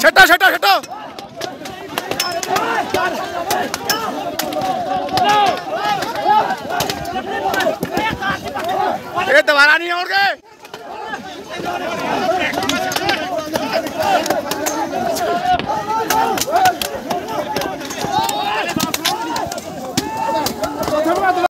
छटा छटा छटा। ये दोबारा नहीं और गए